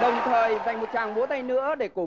đồng thời dành một tràng vỗ tay nữa để cổ